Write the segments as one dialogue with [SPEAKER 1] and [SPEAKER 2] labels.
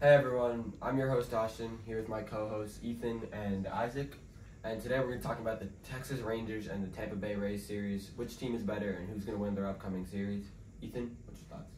[SPEAKER 1] Hey everyone, I'm your host Austin, here with my co-hosts Ethan and Isaac, and today we're going to talk about the Texas Rangers and the Tampa Bay Rays series. Which team is better and who's going to win their upcoming series? Ethan, what's your thoughts?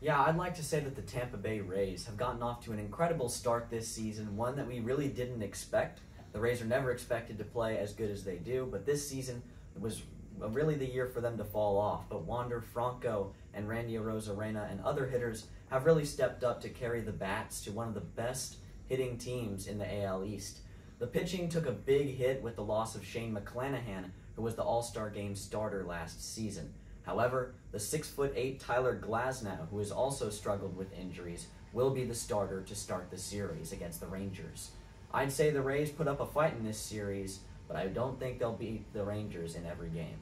[SPEAKER 2] Yeah, I'd like to say that the Tampa Bay Rays have gotten off to an incredible start this season, one that we really didn't expect. The Rays are never expected to play as good as they do, but this season was Uh, really the year for them to fall off. But Wander Franco and Randy Arozarena and other hitters have really stepped up to carry the bats to one of the best hitting teams in the AL East. The pitching took a big hit with the loss of Shane McClanahan, who was the All Star Game starter last season. However, the 6'8 Tyler Glasnow, who has also struggled with injuries, will be the starter to start the series against the Rangers. I'd say the Rays put up a fight in this series, but I don't think they'll beat the Rangers in every game.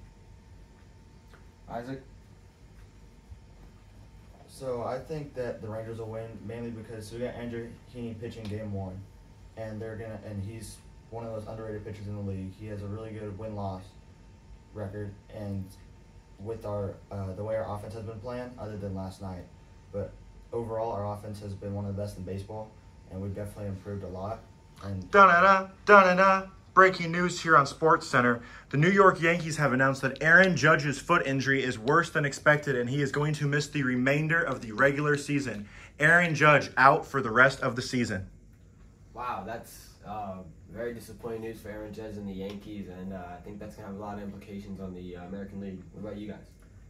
[SPEAKER 1] Isaac?
[SPEAKER 3] So I think that the Rangers will win mainly because we got Andrew Heaney pitching game one, and they're gonna and he's one of those underrated pitchers in the league. He has a really good win loss record, and with our uh, the way our offense has been playing, other than last night, but overall our offense has been one of the best in baseball, and we've definitely improved a lot. And
[SPEAKER 4] da da da da da. Breaking news here on Sports Center. The New York Yankees have announced that Aaron Judge's foot injury is worse than expected and he is going to miss the remainder of the regular season. Aaron Judge out for the rest of the season.
[SPEAKER 1] Wow, that's uh, very disappointing news for Aaron Judge and the Yankees, and uh, I think that's going to have a lot of implications on the uh, American League. What about you guys?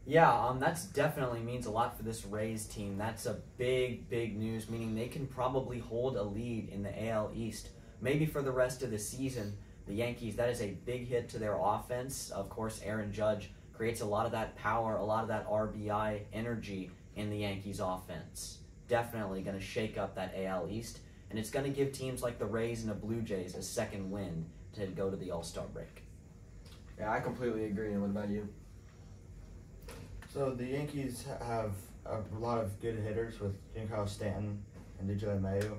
[SPEAKER 2] Yeah, um, that's definitely means a lot for this Rays team. That's a big, big news, meaning they can probably hold a lead in the AL East, maybe for the rest of the season the Yankees, that is a big hit to their offense. Of course, Aaron Judge creates a lot of that power, a lot of that RBI energy in the Yankees offense. Definitely going to shake up that AL East, and it's going to give teams like the Rays and the Blue Jays a second wind to go to the All Star break.
[SPEAKER 1] Yeah, I completely agree. And what about you?
[SPEAKER 3] So the Yankees have a lot of good hitters with Giancarlo Stanton and DJ LeMahieu,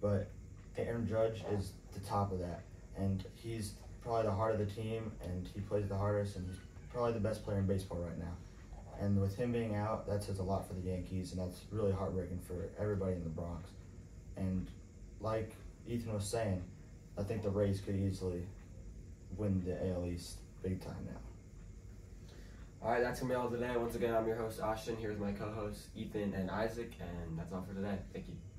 [SPEAKER 3] but Aaron Judge is the top of that and he's probably the heart of the team, and he plays the hardest, and he's probably the best player in baseball right now. And with him being out, that says a lot for the Yankees, and that's really heartbreaking for everybody in the Bronx. And like Ethan was saying, I think the Rays could easily win the AL East big time now.
[SPEAKER 1] All right, that's gonna be all today. Once again, I'm your host Austin. with my co-hosts Ethan and Isaac, and that's all for today. Thank you.